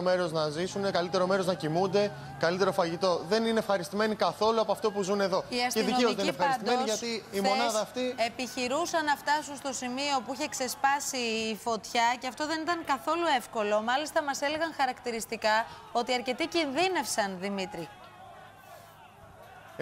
μέρος να ζήσουν, καλύτερο μέρος να κοιμούνται, καλύτερο φαγητό. Δεν είναι ευχαριστημένοι καθόλου από αυτό που ζουν εδώ. Οι και δικαίως δεν αστυνομικοί είναι ευχαριστημένοι πάντως γιατί η χθες μονάδα αυτή. επιχειρούσαν να φτάσουν στο σημείο που είχε ξεσπάσει η φωτιά και αυτό δεν ήταν καθόλου εύκολο. Μάλιστα μας έλεγαν χαρακτηριστικά ότι αρκετοί κινδύνευσαν, Δημήτρη.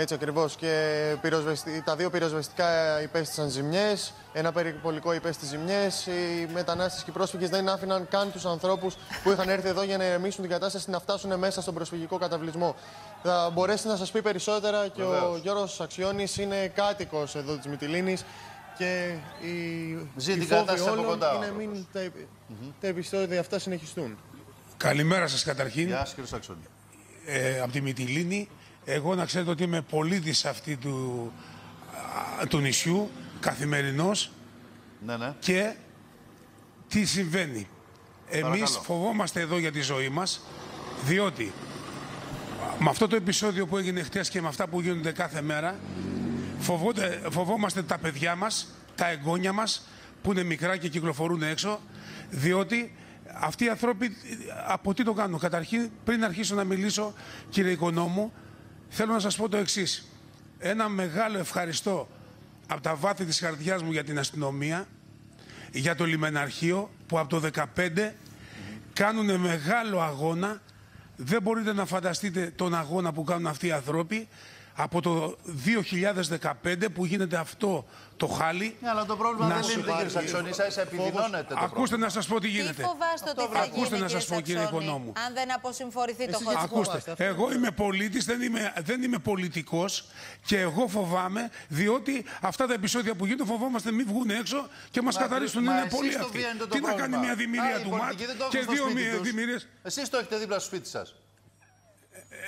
Έτσι ακριβώς. Και πυροσβεστι- τα δύο πυροσβεστικά υπέστησαν ζημιές. Ένα περιπολικό υπέστη ζημιές. Οι μετανάστες και οι πρόσφυγες δεν άφηναν καν τους ανθρώπους που είχαν έρθει εδώ για να ηρεμήσουν την κατάσταση να φτάσουν μέσα στον προσφυγικό καταβλισμό. Θα μπορέσει να σας πει περισσότερα και ο Γιώργος Αξιώνης είναι κάτοικος εδώ της Μυτιλίνης. Και η, Ζει η την φόβη κατάσταση από όλων κοντά είναι όμως. μην τα, επει- τα επεισόδια αυτά συνεχιστούν. Καλημέρα σας καταρχήν. Γεια σας κύριε Σαξονή. Ε, από τη Μυτιλίνη. Εγώ να ξέρετε ότι είμαι πολίτης αυτή του, α, του νησιού, καθημερινός Ναι, ναι. και τι συμβαίνει. Εμείς Παρακαλώ. φοβόμαστε εδώ για τη ζωή μας, διότι με αυτό το επεισόδιο που έγινε χτες και με αυτά που γίνονται κάθε μέρα, φοβόνται, φοβόμαστε τα παιδιά μας, τα εγγόνια μας, που είναι μικρά και κυκλοφορούν έξω, διότι αυτοί οι άνθρωποι από τι το κάνουν; Καταρχήν, πριν αρχίσω να μιλήσω, κύριε Οικονόμου, θέλω να σας πω το εξής. Ένα μεγάλο ευχαριστώ από τα βάθη της καρδιάς μου για την αστυνομία, για το λιμεναρχείο που από το 2015 κάνουν μεγάλο αγώνα. Δεν μπορείτε να φανταστείτε τον αγώνα που κάνουν αυτοί οι άνθρωποι από το 2015 που γίνεται αυτό το χάλι. Ναι, αλλά το πρόβλημα Να δεν σου λύνεται κύριε πάρει- Σαξονή, ίσα ίσα επιδεινώνεται το Ακούστε πρόβλημα. να σας πω τι Τι γίνεται. φοβάστε ότι θα Ακούστε γίνει, να σας πω, κύριε Σαξόνη, Οικονόμου. αν δεν αποσυμφορηθεί το Εσείς hot spot. Ακούστε, εγώ είμαι πολίτης, δεν είμαι, δεν είμαι πολιτικός και εγώ φοβάμαι διότι αυτά τα επεισόδια που γίνονται φοβόμαστε μην βγουν έξω και μας Μα, καθαρίσουν. μα Είναι εσείς πολύ το αυτοί. βιαίνετε το Τι να πρόβλημα. κάνει μια δημιουργία Άλλοι του ΜΑΤ πολιτικοί δεν το και έχουν στο δύο σπίτι τους. δημιουργίες; Εσείς το έχετε δίπλα στο σπίτι σας.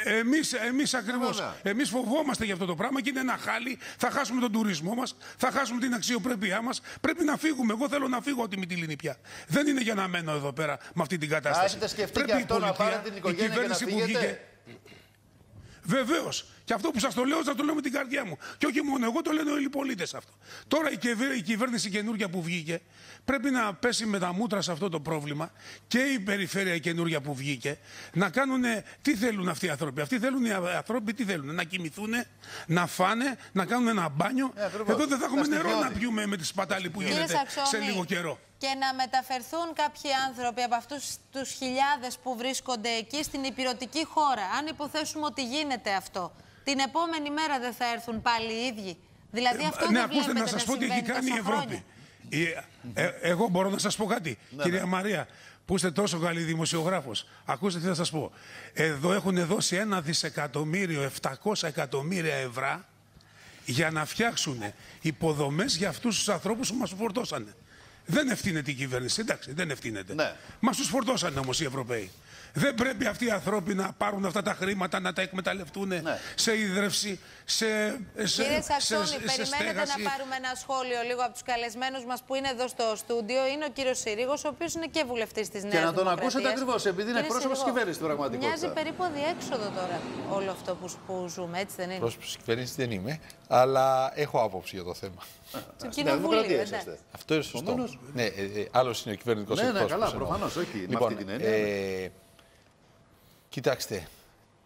Εμείς, εμείς ακριβώς, βέβαια. εμείς φοβόμαστε για αυτό το πράγμα και είναι ένα χάλι. Θα χάσουμε τον τουρισμό μας, θα χάσουμε την αξιοπρέπειά μας. Πρέπει να φύγουμε. Εγώ θέλω να φύγω από τη Μυτιλίνη πια. Δεν είναι για να μένω εδώ πέρα με αυτή την κατάσταση. έχετε σκεφτεί Πρέπει και η αυτό να πολιτεία, πάρετε την η οικογένεια και να κυβέρνηση που φύγετε. βγήκε, Βεβαίως. Και αυτό που σας το λέω, θα το λέω με την καρδιά μου. Και όχι μόνο εγώ, το λένε όλοι οι πολίτες αυτό. Τώρα η, κυβε- η κυβέρνηση καινούργια που βγήκε πρέπει να πέσει με τα μούτρα σε αυτό το πρόβλημα και η περιφέρεια η καινούργια που βγήκε να κάνουν. Τι θέλουν αυτοί οι άνθρωποι. Αυτοί θέλουν οι άνθρωποι τι θέλουν. Να κοιμηθούν, να φάνε, να κάνουν ένα μπάνιο. Ε, ακριβώς. Εδώ δεν θα έχουμε Τα νερό να στοιχειώδη. πιούμε με τη σπατάλη που Κύριε γίνεται σε Σαξόνη, λίγο καιρό. Και να μεταφερθούν κάποιοι άνθρωποι από αυτούς τους χιλιάδες που βρίσκονται εκεί στην υπηρετική χώρα. Αν υποθέσουμε ότι γίνεται αυτό, την επόμενη μέρα δεν θα έρθουν πάλι οι ίδιοι. Δηλαδή αυτό ναι, δεν ακούστε βλέπετε να σας πω τι έχει συμβαίνει κάνει η τόσα Ευρώπη. χρόνια. Η- ε, εγώ μπορώ να σας πω κάτι, Ναι, κυρία Μαρία, που είστε τόσο καλή δημοσιογράφος. Ακούστε τι θα σας πω. Εδώ έχουν δώσει ένα δισεκατομμύριο, 700 εκατομμύρια ευρώ για να φτιάξουν υποδομές για αυτούς τους ανθρώπους που μας φορτώσανε. Δεν ευθύνεται η κυβέρνηση, εντάξει, δεν ευθύνεται. Ναι. Μας τους φορτώσανε όμως οι Ευρωπαίοι. Δεν πρέπει αυτοί οι άνθρωποι να πάρουν αυτά τα χρήματα, να τα εκμεταλλευτούν Ναι. σε ίδρυυση, σε, σε, Κύριε σε, Σαξόνη, σε περιμένετε στέγαση. να πάρουμε ένα σχόλιο λίγο από τους καλεσμένους μας που είναι εδώ στο στούντιο. Είναι ο κύριος Συρίγος, ο οποίος είναι και βουλευτής της Νέας να τον Δημοκρατίας. ακούσετε ακριβώς, επειδή είναι Κύριε πρόσωπος Συρίγο, της κυβέρνησης στην πραγματικότητα. Μοιάζει περίπου αδιέξοδο τώρα όλο αυτό που, που ζούμε, έτσι δεν είναι; Πρόσωπο της κυβέρνησης δεν είμαι, αλλά έχω άποψη για το θέμα. Του Στην κοινοβούλιο, Δημοκρατία εντάξει. είσαστε. Αυτό είναι σωστό. Επομένως- Ναι, ε, ε, άλλος είναι ο κυβερνητικό Ναι, ναι, εκπρόσωπος, καλά, εννοώ. προφανώς, όχι, με Λοιπόν, αυτή την έννοια, ε, κοιτάξτε,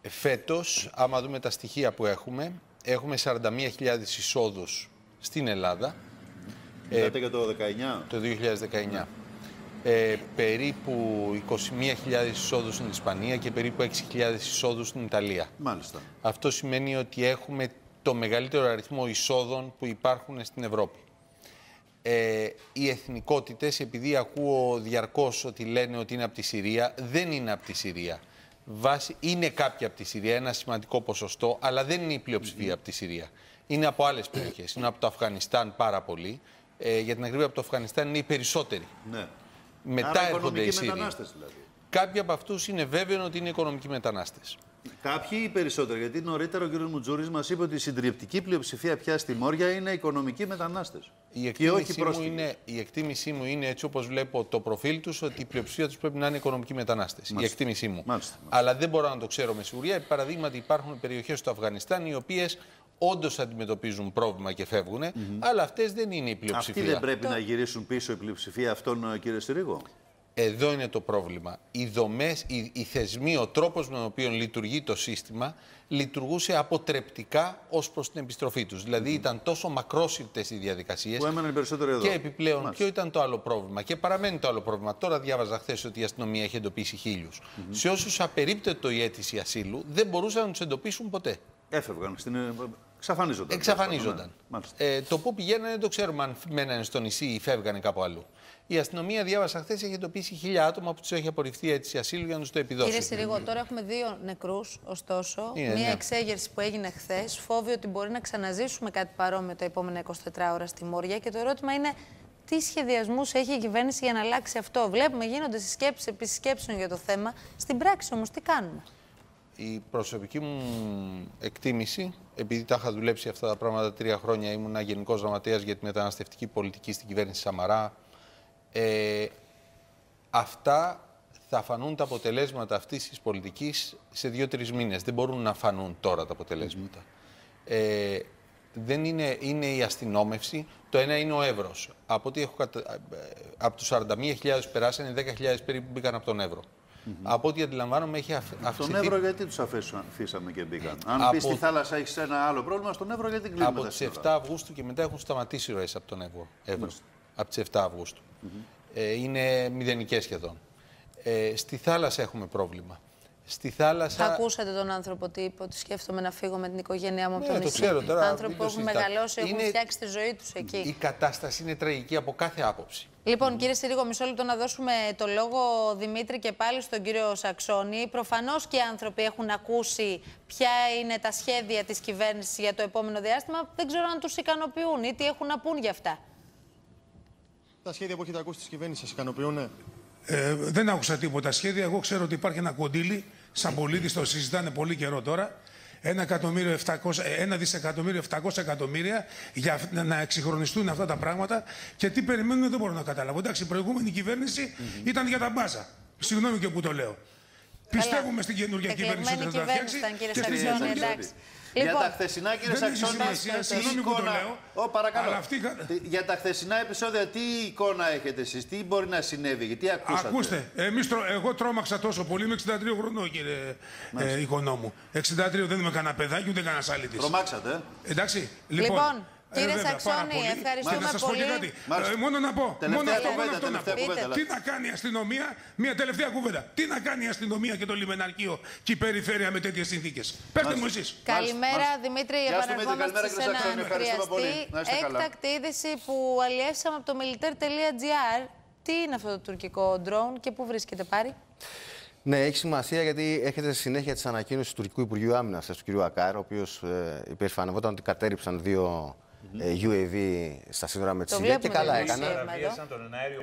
φέτος, άμα δούμε τα στοιχεία που έχουμε, έχουμε 41.000 εισόδους στην Ελλάδα Μιλάτε για το 19. το 2019. Ε, περίπου 21.000 εισόδους στην Ισπανία και περίπου 6.000 εισόδους στην Ιταλία. Μάλιστα. Αυτό σημαίνει ότι έχουμε το μεγαλύτερο αριθμό εισόδων που υπάρχουν στην Ευρώπη. Ε, οι εθνικότητες, επειδή ακούω διαρκώς ότι λένε ότι είναι από τη Συρία, δεν είναι από τη Συρία. Βάση, είναι κάποια από τη Συρία, ένα σημαντικό ποσοστό, αλλά δεν είναι η πλειοψηφία από τη Συρία. Είναι από άλλες περιοχές. Είναι από το Αφγανιστάν πάρα πολύ. Ε, για την ακρίβεια από το Αφγανιστάν είναι οι περισσότεροι. Ναι. Μετά Άρα έρχονται οι οικονομικοί Σύριοι. μετανάστες δηλαδή. Κάποιοι από αυτούς είναι βέβαιο ότι είναι οικονομικοί μετανάστες. Κάποιοι ή περισσότεροι, γιατί νωρίτερα ο κ. Μουτζούρης μας είπε ότι η συντριπτική πλειοψηφία πια στη Μόρια είναι οικονομικοί μετανάστες. Η Και εκτίμησή, όχι μου πρόσφυγες. είναι, η εκτίμησή μου είναι έτσι όπως βλέπω το προφίλ τους ότι η πλειοψηφία τους πρέπει να είναι οικονομικοί μετανάστες. Η Μάλιστα. εκτίμησή μου. Μάλιστα, μάλιστα. Αλλά δεν μπορώ να το ξέρω με σιγουριά. Επί παραδείγματι υπάρχουν περιοχές στο Αφγανιστάν οι οποίες όντως αντιμετωπίζουν πρόβλημα και φεύγουν, αλλά αυτές δεν είναι η Αυτοί πλειοψηφία. δεν πρέπει να γυρίσουν πίσω η πλειοψηφία αυτών, ε, κύριε Συρίγο. Εδώ είναι το πρόβλημα. Οι δομές, οι, οι θεσμοί, ο τρόπος με τον οποίο λειτουργεί το σύστημα λειτουργούσε αποτρεπτικά ως προς την επιστροφή τους. Δηλαδή ήταν τόσο μακρόσυρτες οι διαδικασίες Που έμεναν οι περισσότεροι εδώ. και επιπλέον, Μάλιστα. ποιο ήταν το άλλο πρόβλημα και παραμένει το άλλο πρόβλημα. Τώρα διάβαζα χθες ότι η αστυνομία έχει εντοπίσει χίλιους. Σε όσους απερίπτετο η αίτηση ασύλου δεν μπορούσαν να τους εντοπίσουν ποτέ. Έφευγαν. Στην... ε, Εξαφανίζονταν. Εξαφανίζονταν. Ναι, Μάλιστα. Ε, το πού πηγαίνανε δεν το ξέρουμε αν μένανε στο νησί ή φεύγανε κάπου αλλού. Η αστυνομία, διάβασα χθες, έχει εντοπίσει χίλια άτομα που τους έχει απορριφθεί η αίτηση ασύλου για να τους το επιδώσει. Κύριε Συρίγο, τώρα έχουμε δύο νεκρούς, ωστόσο. Είναι, μία ναι. εξέγερση που έγινε χθες φόβει ότι μπορεί να ξαναζήσουμε κάτι παρόμοιο τα επόμενα 24 ώρα στη Μόρια. Και το ερώτημα είναι τι σχεδιασμούς έχει η κυβέρνηση για να αλλάξει αυτό; Βλέπουμε γίνονται συσκέψεις επί συσκέψεων για το θέμα. Στην πράξη όμως τι κάνουμε; Η προσωπική μου εκτίμηση, επειδή τα είχα δουλέψει αυτά τα πράγματα τρία χρόνια, ήμουν γενικός γραμματέας για τη μεταναστευτική πολιτική στην κυβέρνηση Σαμαρά. Ε, αυτά θα φανούν τα αποτελέσματα αυτής της πολιτικής σε δύο-τρεις μήνες. Δεν μπορούν να φανούν τώρα τα αποτελέσματα. Ε, δεν είναι, είναι η αστυνόμευση. Το ένα είναι ο Εύρος. Από, ό,τι έχω κατα... ε, από τους 41.000 που περάσανε, 10.000 περίπου μπήκαν από τον Εύρο. Από ό,τι αντιλαμβάνομαι έχει αυ- αυξηθεί... Στον Εύρο γιατί τους αφήσαμε και μπήκαν; Αν Από- πεις στη θάλασσα έχεις ένα άλλο πρόβλημα, στον Εύρο γιατί κλείνουμε Από τα τις σύνορα; 7 Αυγούστου και μετά έχουν σταματήσει οι ροές από τον Εύρο. Εύρο. Από τις 7 Αυγούστου. Ε, είναι μηδενικές σχεδόν. Ε, στη θάλασσα έχουμε πρόβλημα. Στη θάλασσα. Ακούσατε τον άνθρωπο τι είπε, ότι σκέφτομαι να φύγω με την οικογένειά μου από Ναι, το το νησί. ξέρω τώρα, Άνθρωποι μην που το έχουν συζητάμε. μεγαλώσει, έχουν Είναι- φτιάξει τη ζωή τους εκεί. Η κατάσταση είναι τραγική από κάθε άποψη. Λοιπόν, κύριε Συρίγο, μισό λεπτό να δώσουμε το λόγο, Δημήτρη, και πάλι στον κύριο Σαξόνη. Προφανώς και οι άνθρωποι έχουν ακούσει ποια είναι τα σχέδια της κυβέρνησης για το επόμενο διάστημα. Δεν ξέρω αν τους ικανοποιούν ή τι έχουν να πούν για αυτά. Τα σχέδια που έχετε ακούσει της κυβέρνησης σας ικανοποιούν. Ε, δεν άκουσα τίποτα σχέδια. Εγώ ξέρω ότι υπάρχει ένα κοντήλι, σαν πολίτη, το συζητάνε πολύ καιρό τώρα. Ένα, εκατομμύριο 700, ε, ένα δισεκατομμύριο 700 εκατομμύρια για αυ- να- να εξυγχρονιστούν αυτά τα πράγματα. Και τι περιμένουν δεν μπορώ να καταλάβω. Εντάξει, η προηγούμενη κυβέρνηση ήταν για τα μπάζα. Συγγνώμη και που το λέω. Πιστεύουμε στην καινούργια κυβέρνηση ότι Εκλεγμένη θα τα κυβέρνηση φτιάξει. ήταν, κύριε και στην Σαξόνη, καινούργια- εντάξει. Για Λοιπόν, τα χθεσινά, κύριε δεν έχει Σαξόνη, σημασία, τι συγγνώμη που το εικόνα- λέω, Ω, παρακαλώ. αλλά αυτή κα- Τι- Για τα χθεσινά επεισόδια, τι εικόνα έχετε εσείς, τι μπορεί να συνέβη, γιατί ακούσατε; Ακούστε, εμείς, τρο- εγώ τρόμαξα τόσο πολύ. Είμαι 63 χρονών, κύριε ε, οικονόμου. 63 δεν είμαι κανένα παιδάκι, ούτε κανένα αλήτη. Τρομάξατε. ε. Εντάξει, Λοιπόν, ε, κύριε βέβαια, Σαξόνη, πάρα πολύ. ευχαριστούμε Και να σας πω και πολύ. κάτι. Μάλιστα. Ε, μόνο να πω. Τελευταία μόνο αυτό, κουβέντα, μόνο αυτό να τελευταία πω. κουβέντα, Τι να κάνει η αστυνομία, μια τελευταία κουβέντα. Τι να κάνει η αστυνομία και το λιμεναρχείο και η περιφέρεια με τέτοιες συνθήκες; Πετε μου εσείς. Καλημέρα, μάλιστα. Δημήτρη. Γεια σου, Δημήτρη. Επαναρχόμαστε Καλημέρα, σε κύριε ένα Σαξόνη. Ευχαριστούμε πολύ. χρειαστή Να είστε καλά. έκτακτη είδηση που αλλιεύσαμε από το militaire.gr. Τι είναι αυτό το τουρκικό drone και πού βρίσκεται πάρει; Ναι, έχει σημασία γιατί έρχεται στη συνέχεια της ανακοίνωσης του τουρκικού Υπουργείου Άμυνας, του κ. Ακάρ, ο οποίος ε, υπερηφανευόταν ότι κατέριψαν δύο ε, UAV στα σύνορα με τη Το Συρία και βλέπουμε καλά το έκανε. δημοσίευμα εδώ.